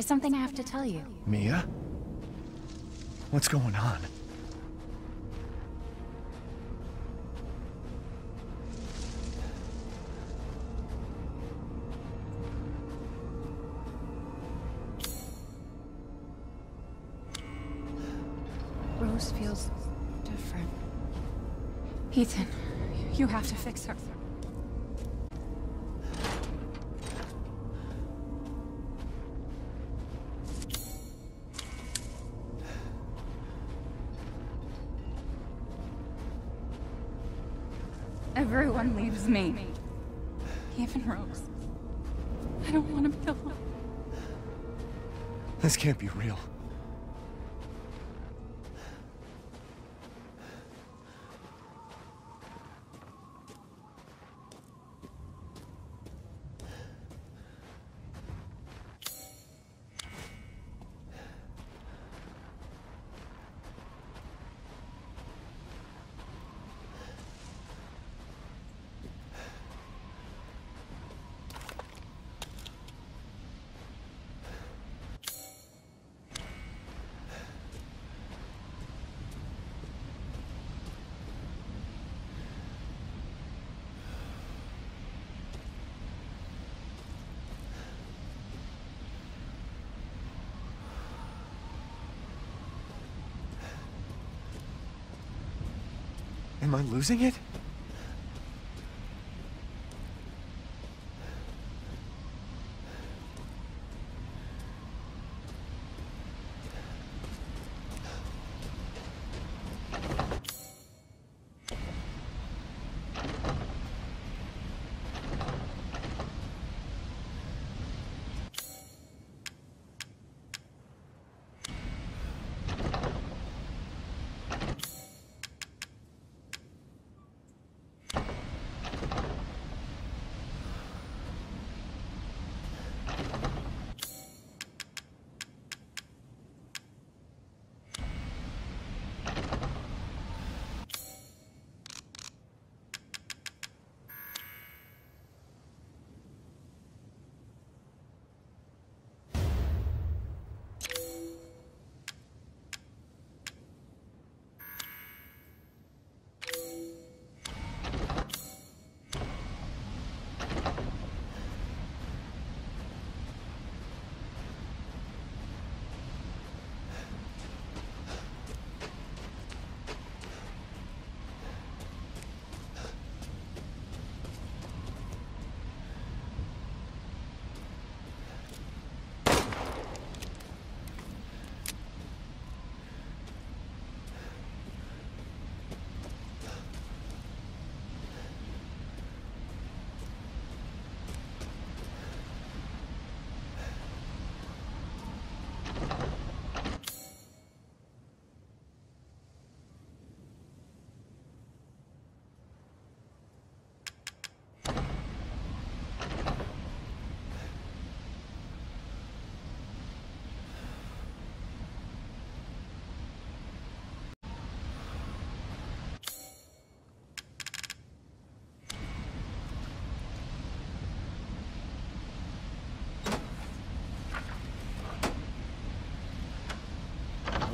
There's something I have to tell you. Mia? What's going on? Rose feels different. Ethan, can't be real. Am I losing it?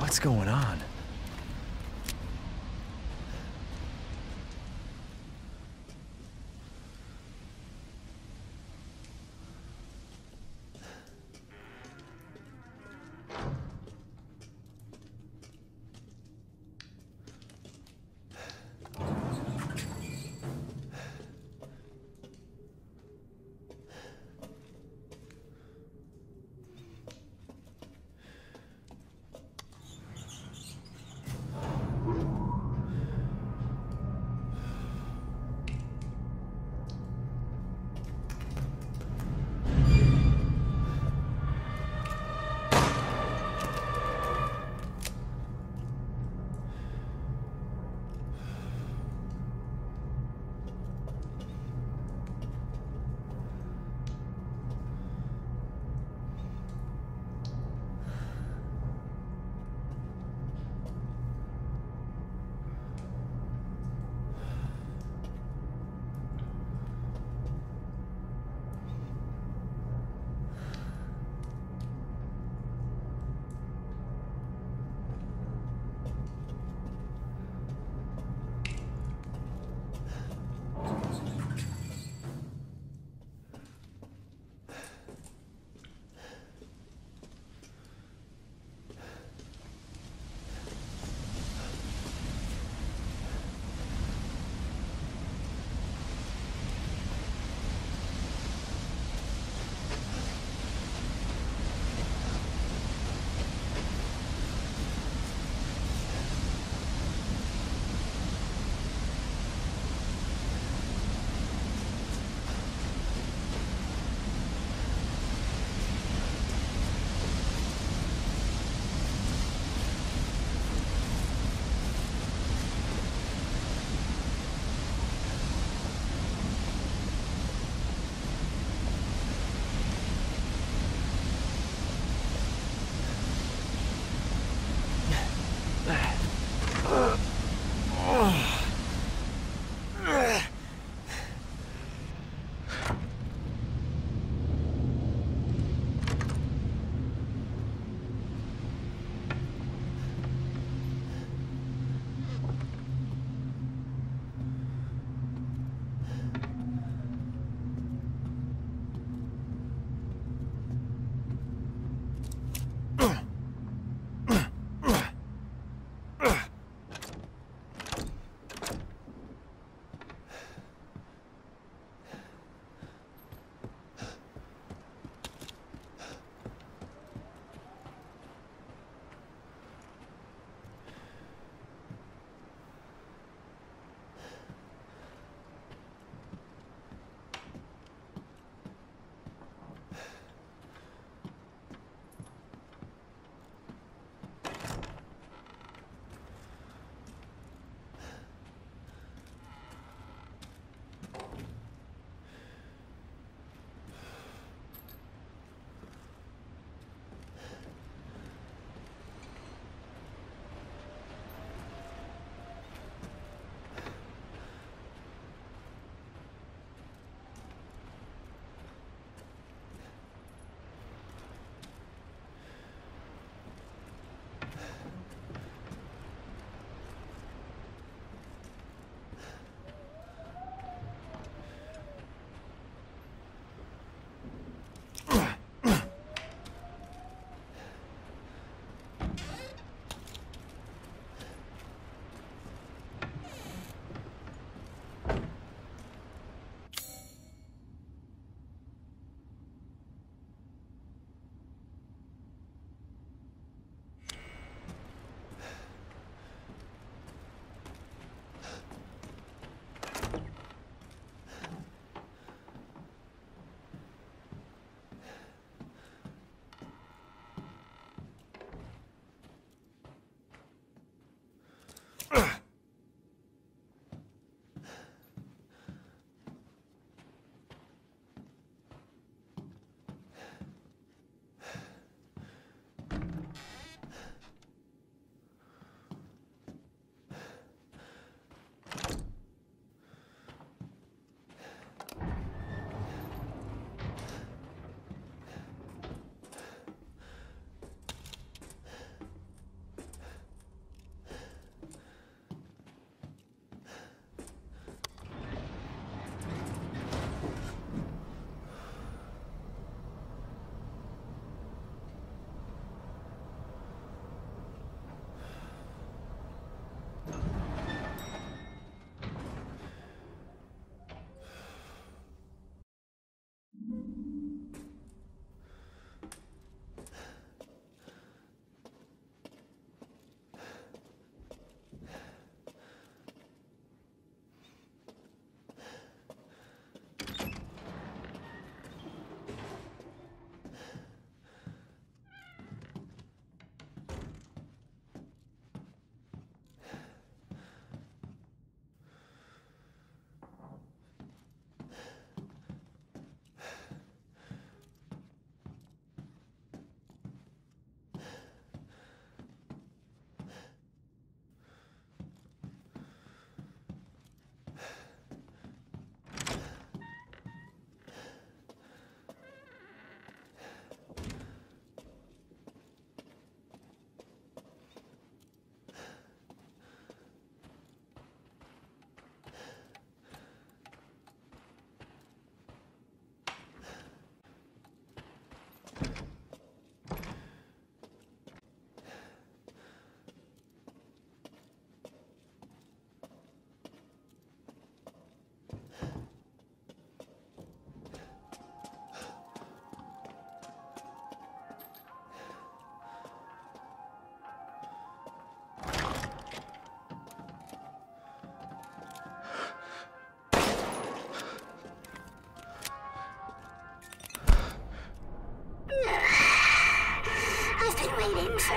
What's going on?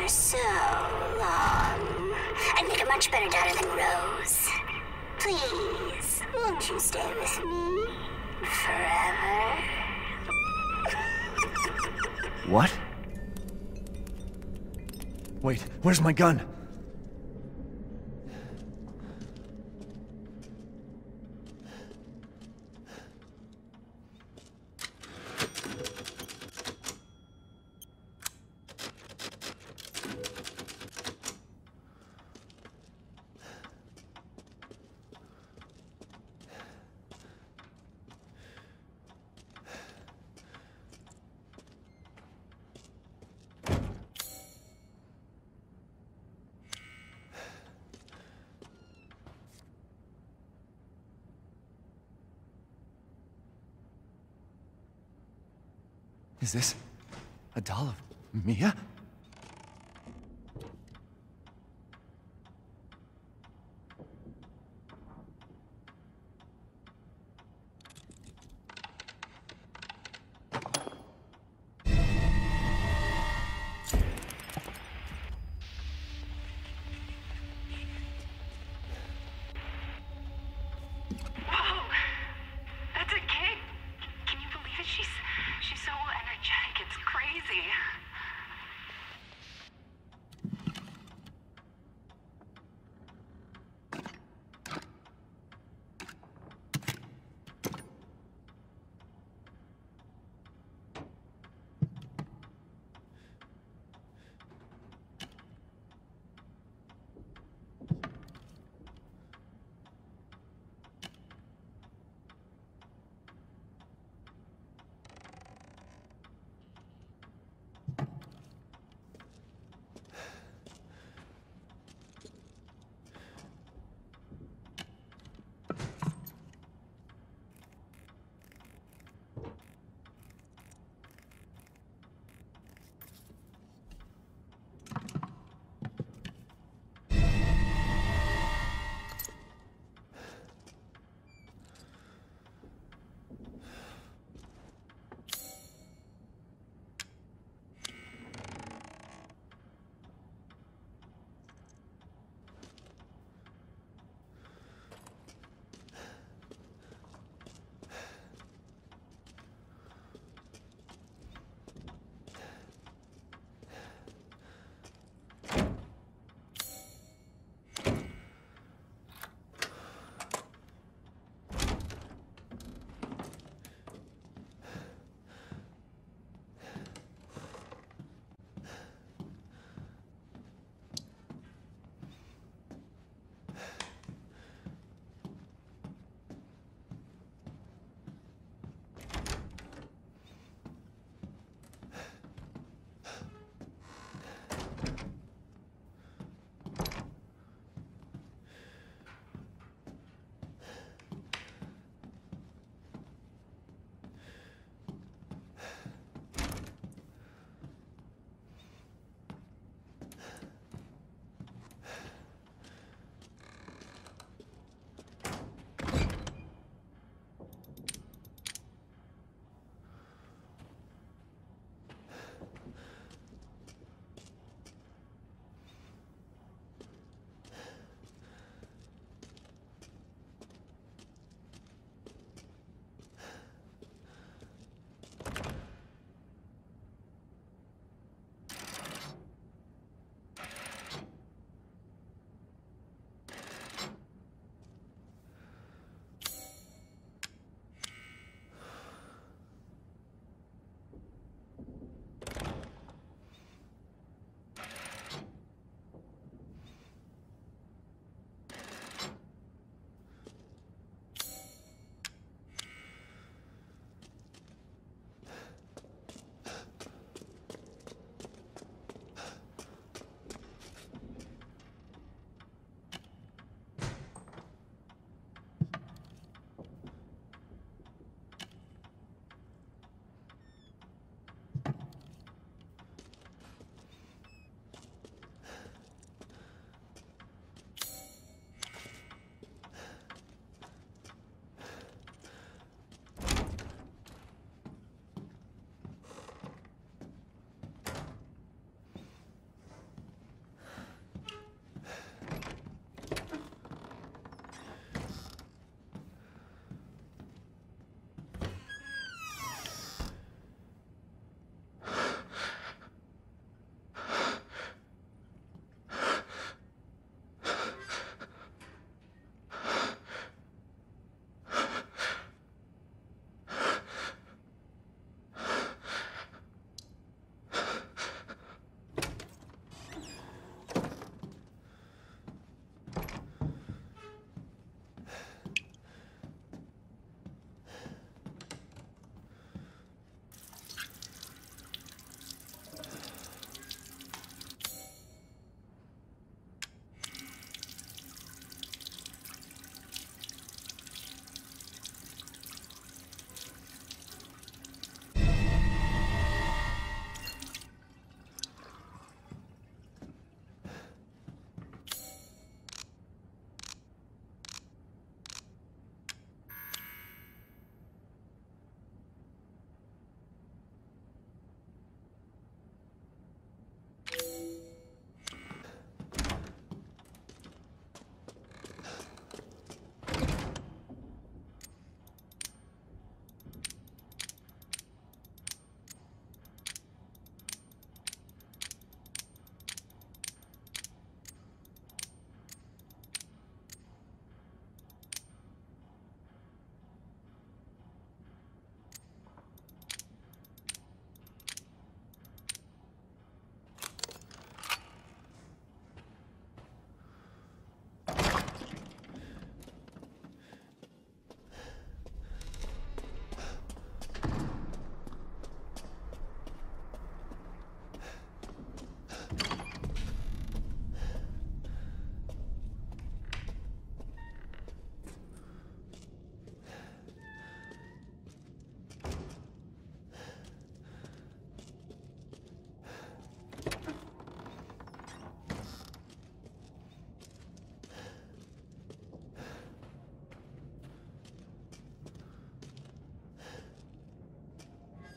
So long. I'd make a much better daughter than Rose. Please, won't you stay with me forever? What? Wait, where's my gun? Is this a doll of Mia?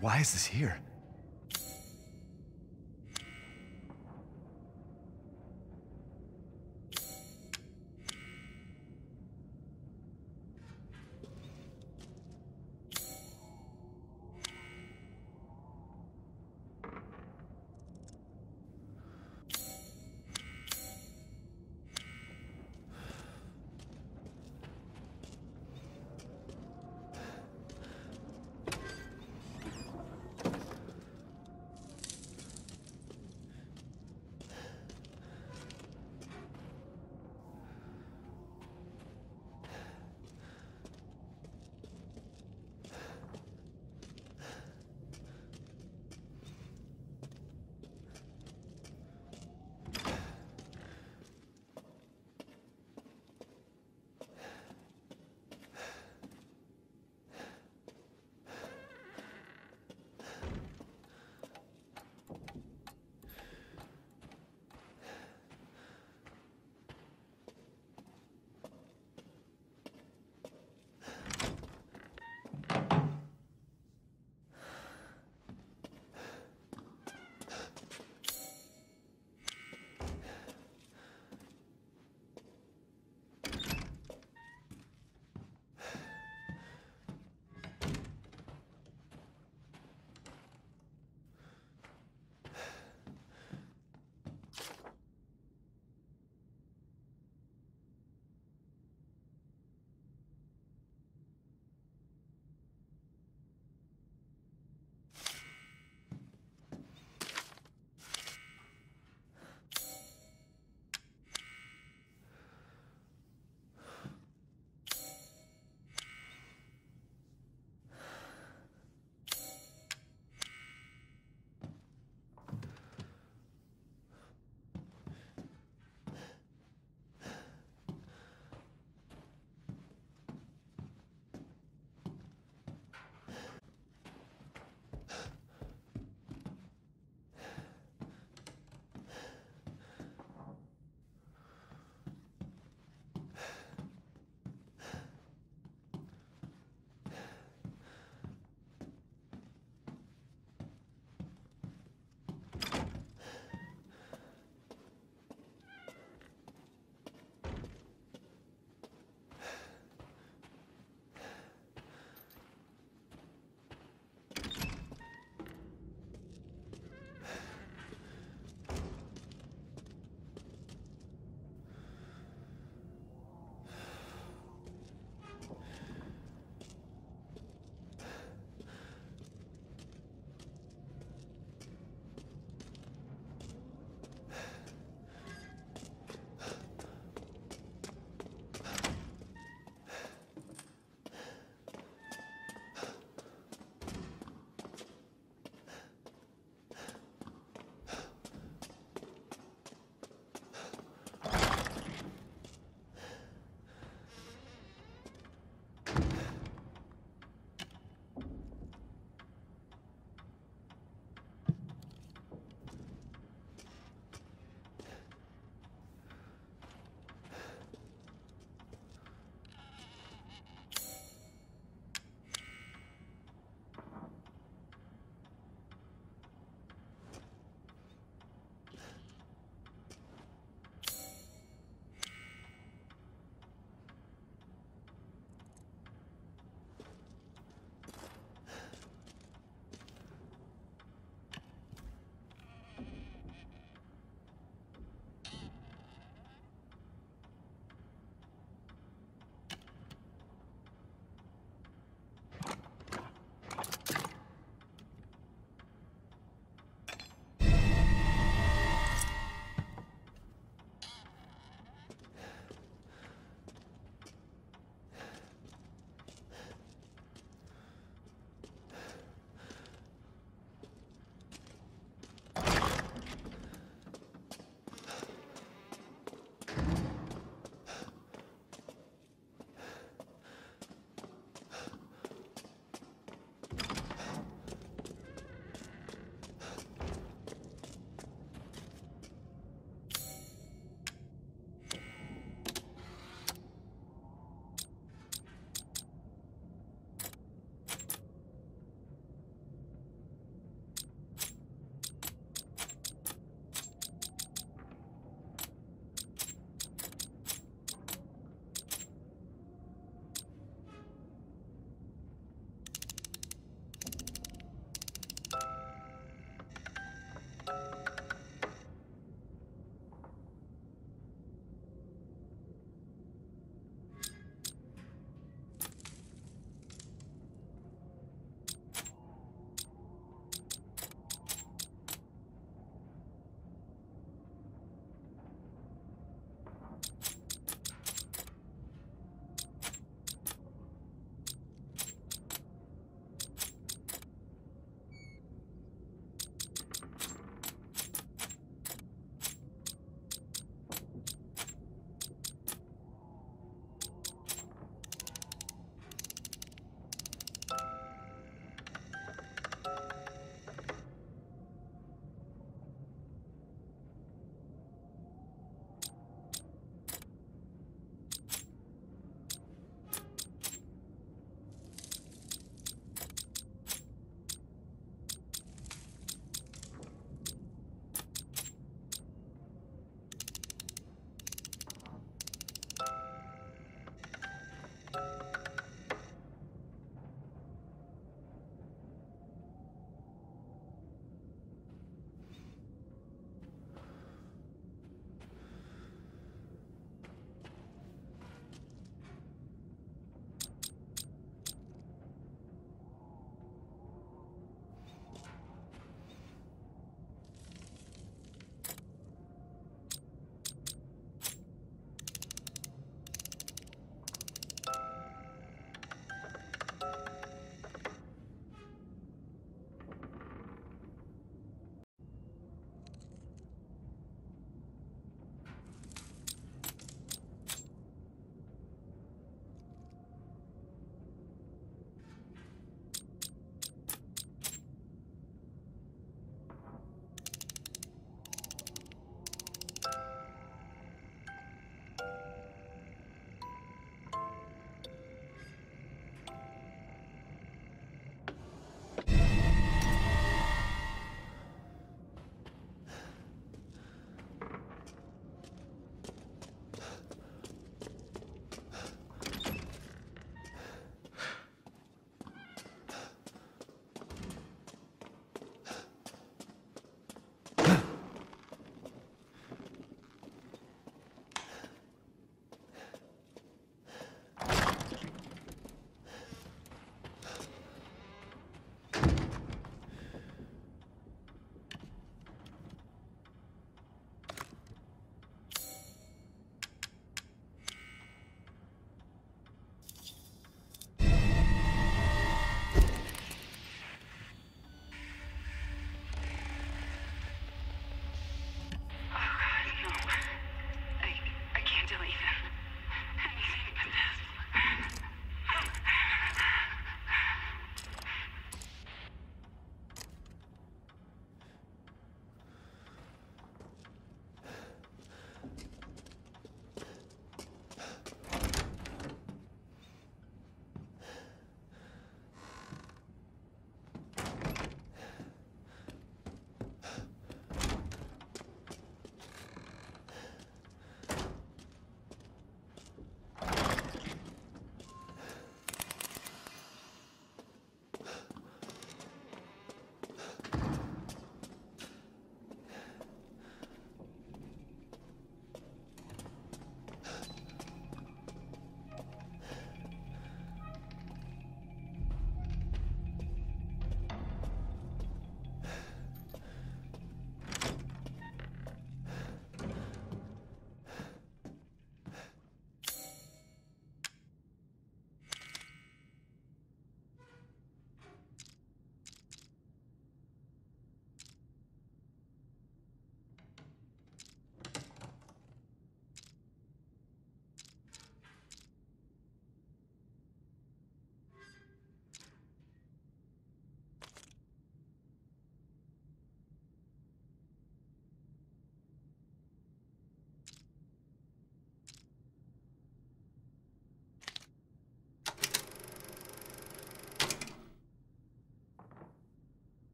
Why is this here?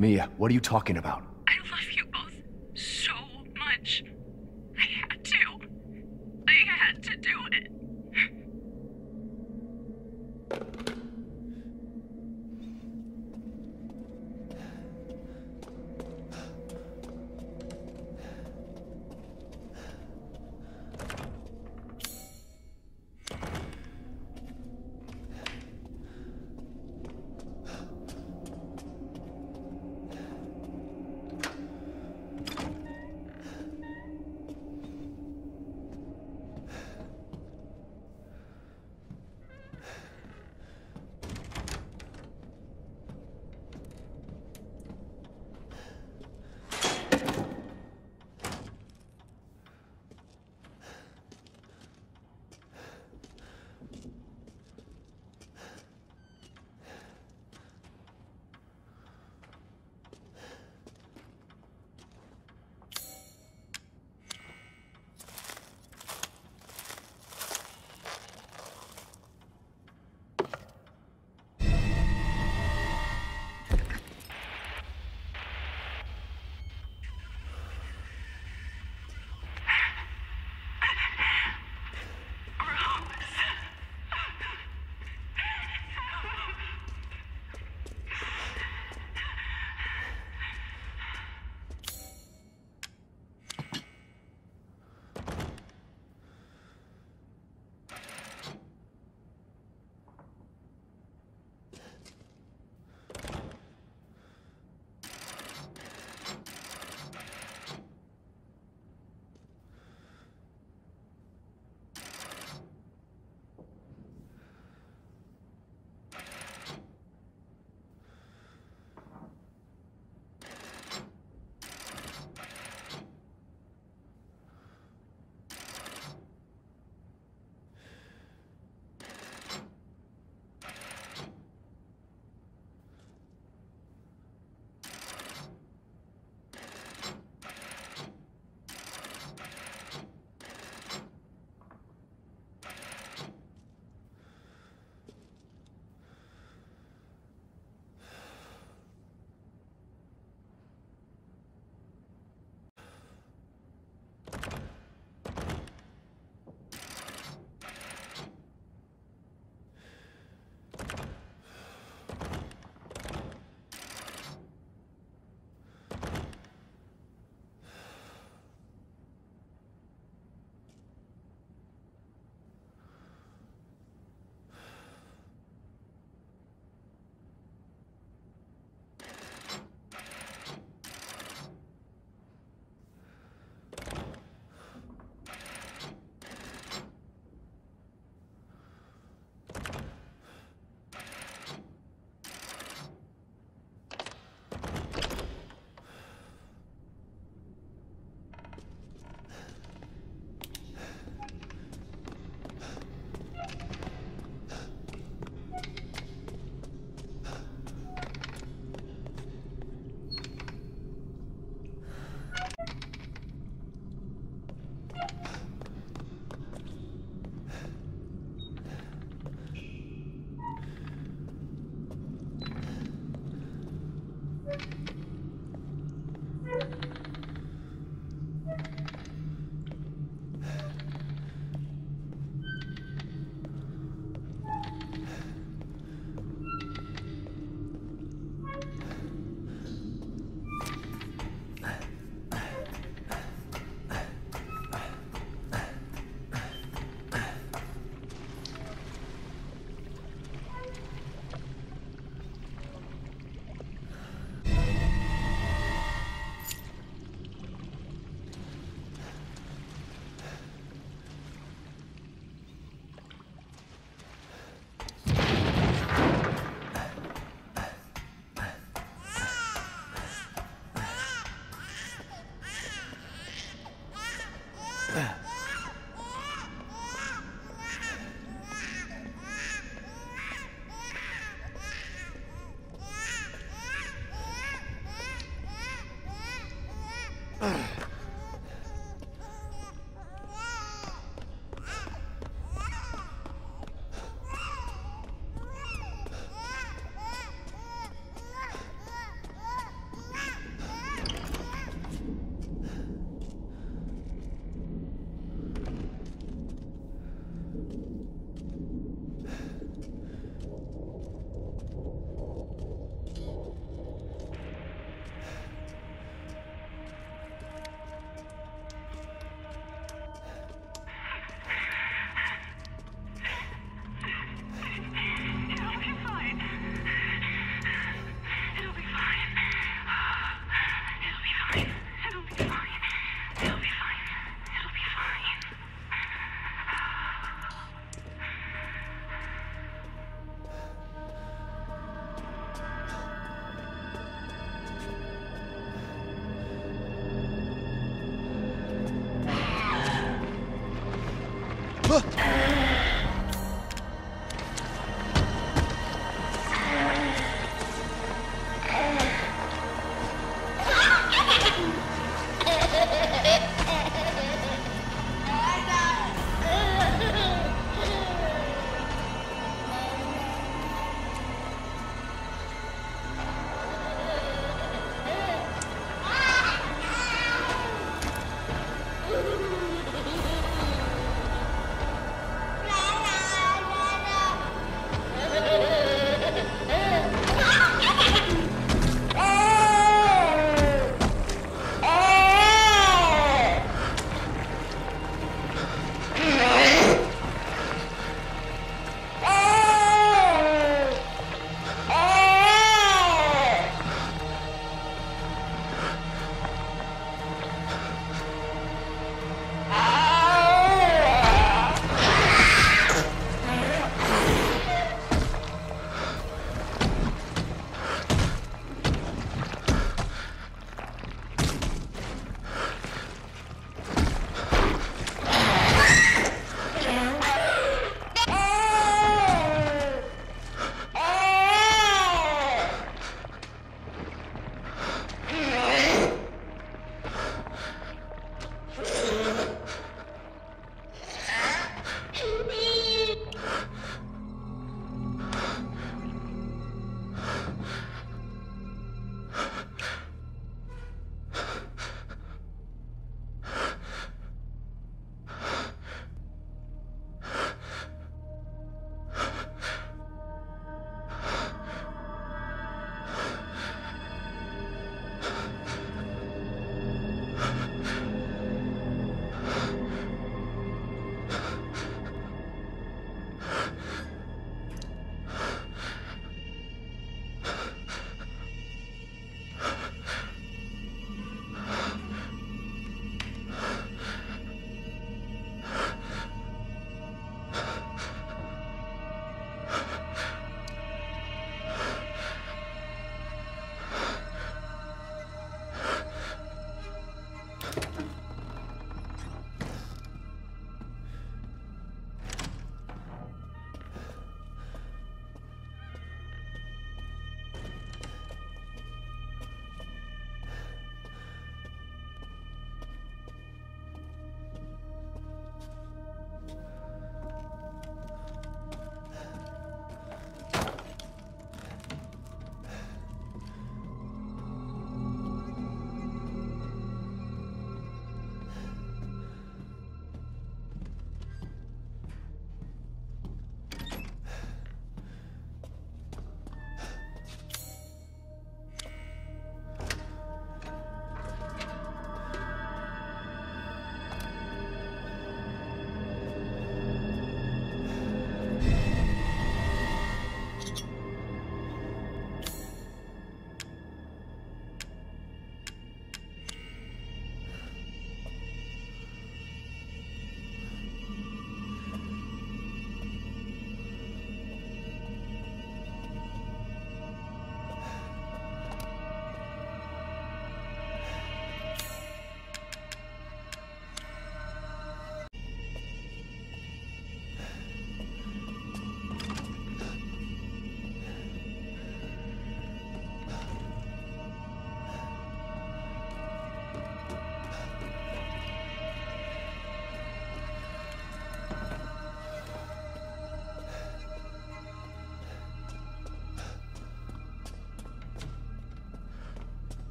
Mia, what are you talking about?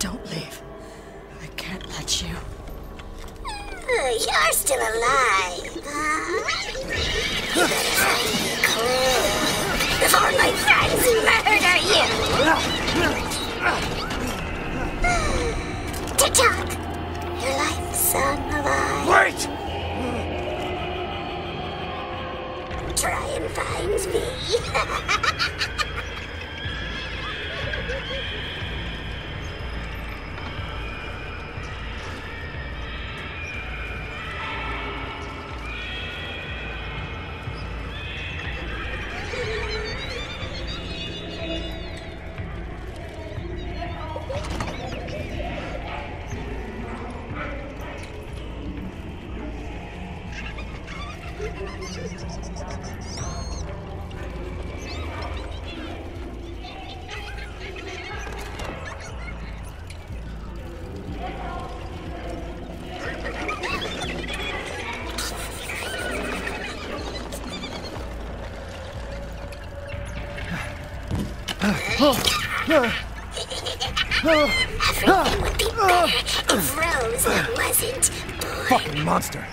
Don't leave. I can't let you. Uh, You're still alive, huh? You better find me a clue before my friends murder you! TikTok! Your life song alive. Wait! Try and find me. Everything would be better if Rose wasn't born. Fucking monster.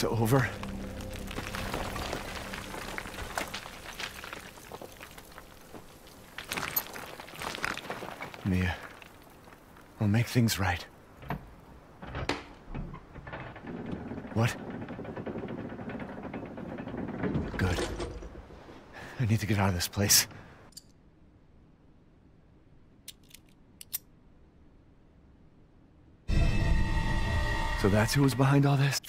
It's over. Mia, we'll make things right. What? Good. I need to get out of this place. So that's who was behind all this?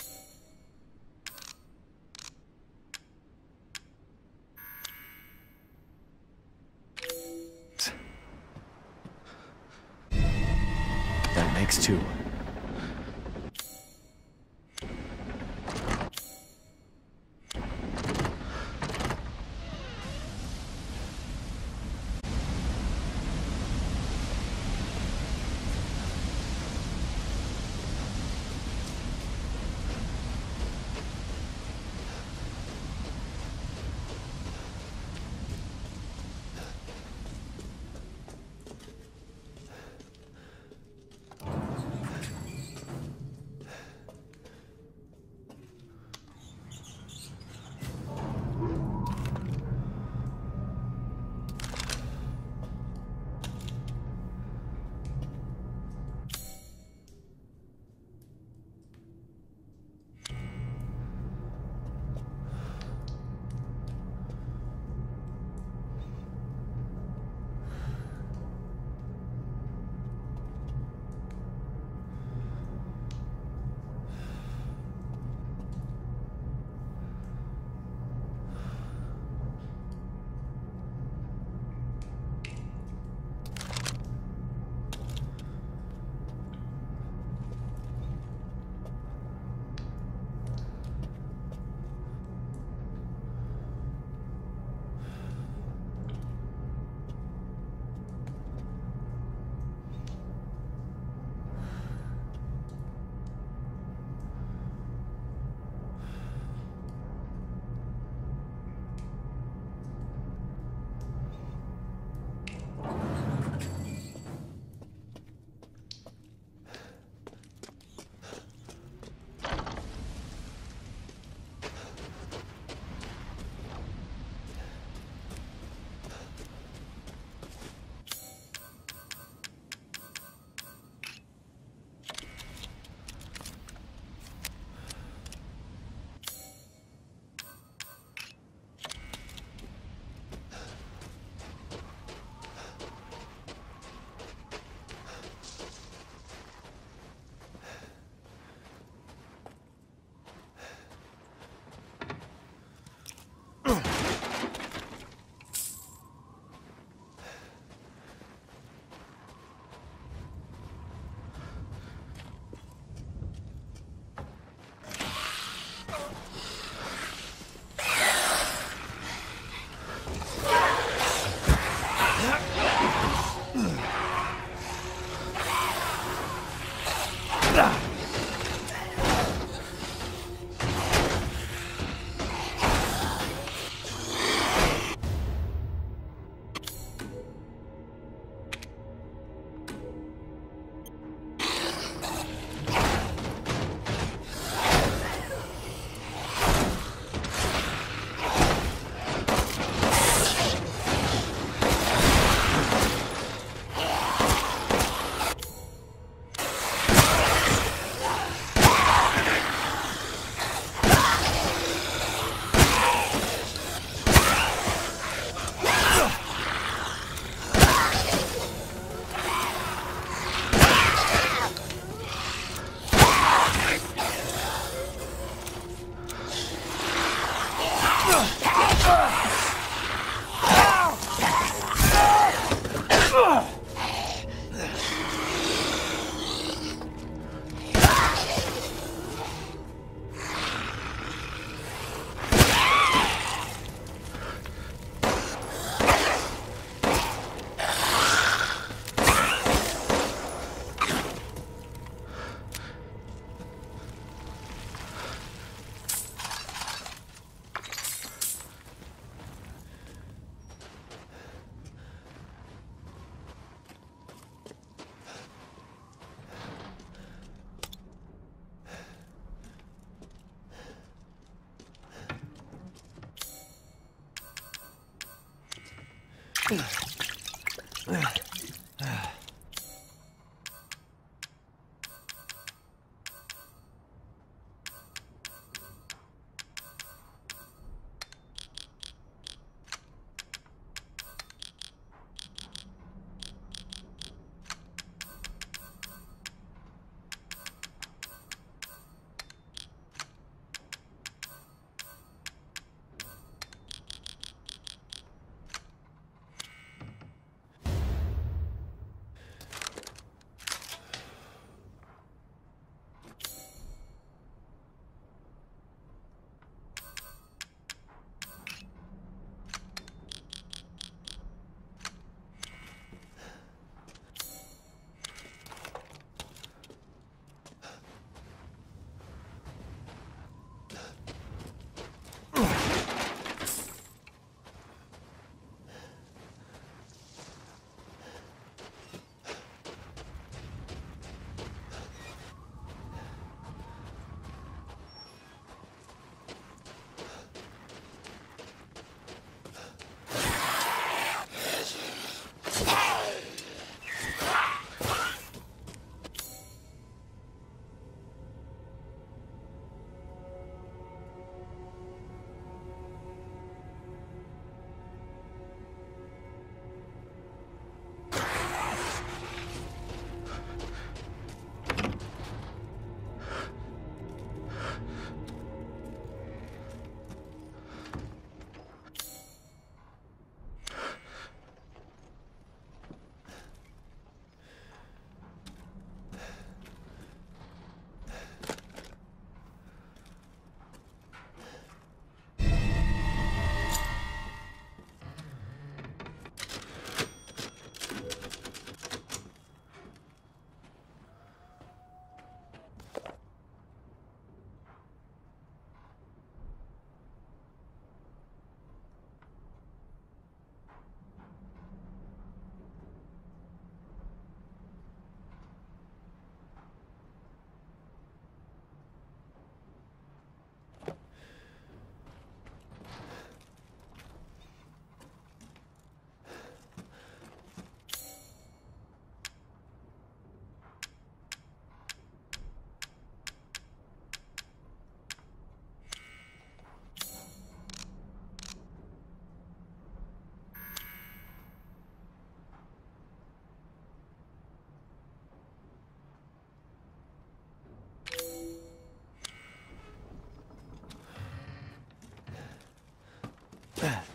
Yeah.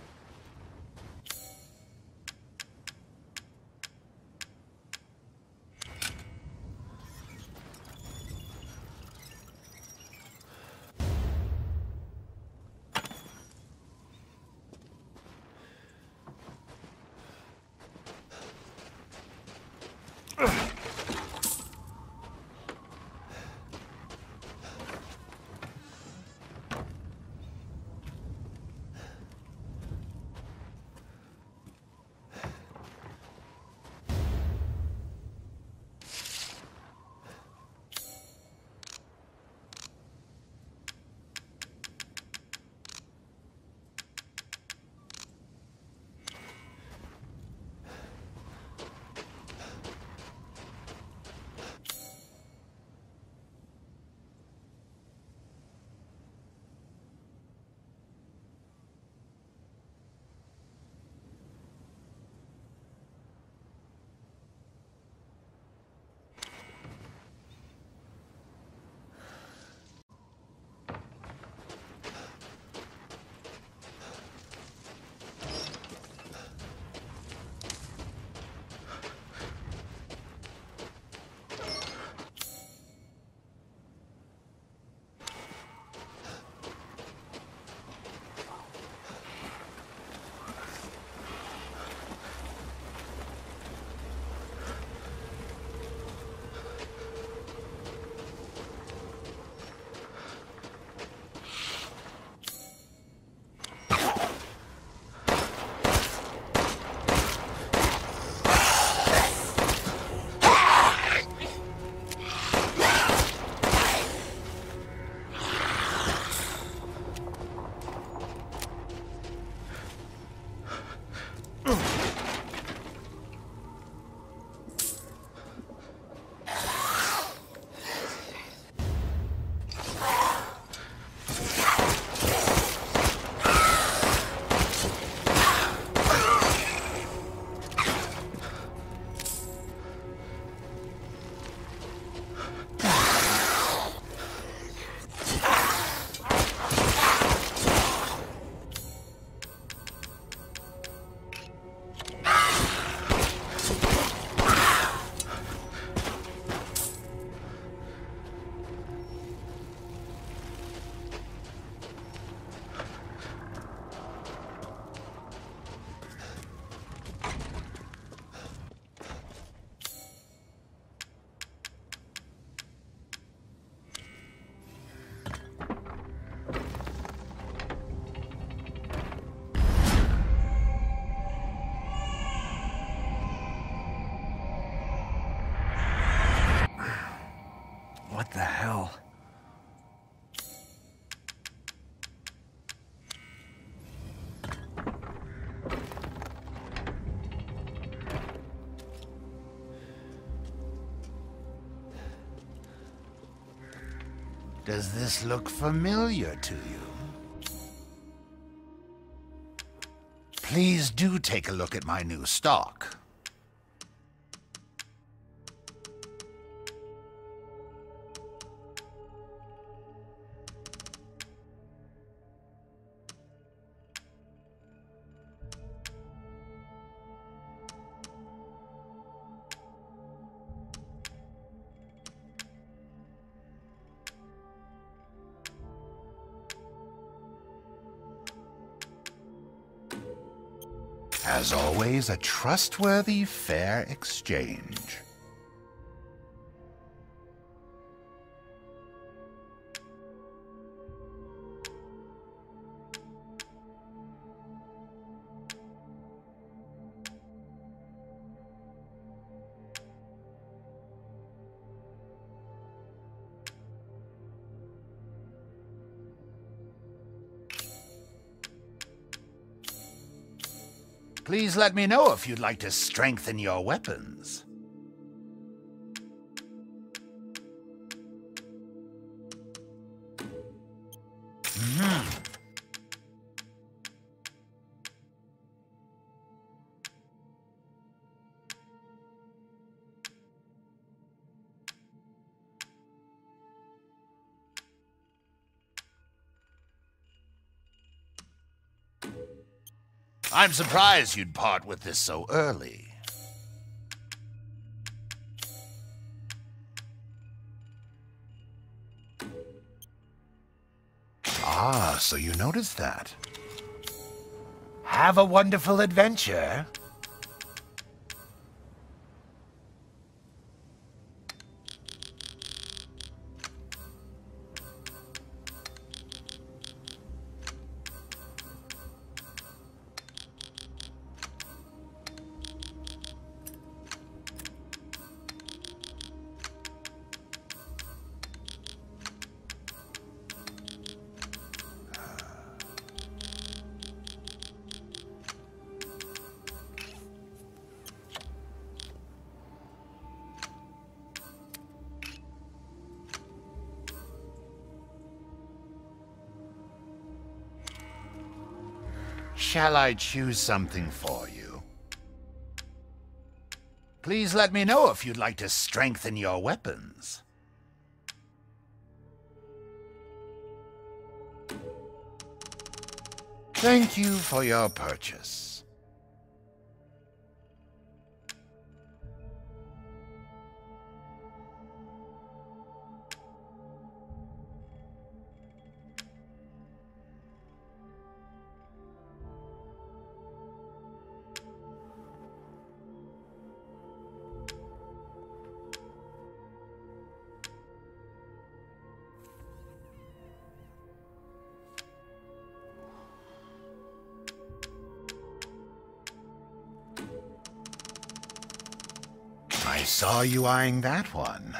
Does this look familiar to you? Please do take a look at my new stock. As always, a trustworthy, fair exchange. Please let me know if you'd like to strengthen your weapons. I'm surprised you'd part with this so early. Ah, so you noticed that. Have a wonderful adventure. Shall I choose something for you? Please let me know if you'd like to strengthen your weapons. Thank you for your purchase. Saw you eyeing that one.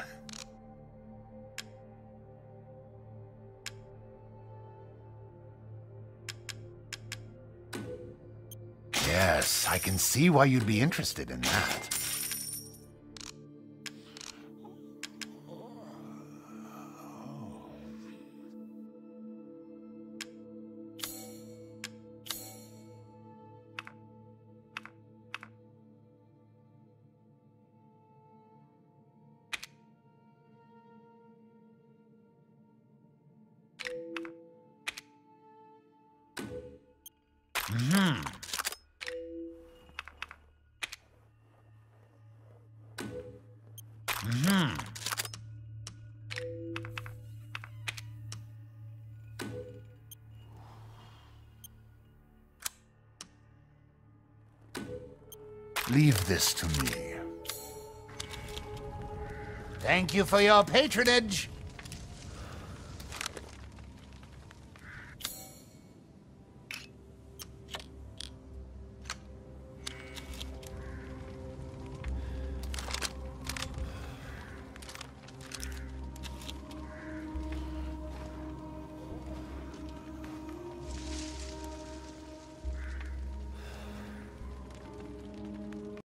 Yes, I can see why you'd be interested in that. This to me. Thank you for your patronage.